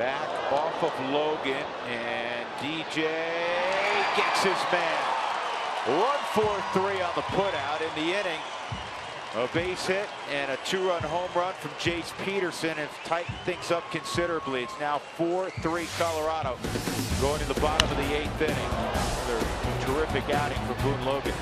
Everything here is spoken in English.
Back off of Logan, and DJ gets his man. 1-4-3 on the putout in the inning. A base hit and a two-run home run from Jace Peterson has tightened things up considerably. It's now 4-3 Colorado going to the bottom of the eighth inning. Another terrific outing for Boone Logan.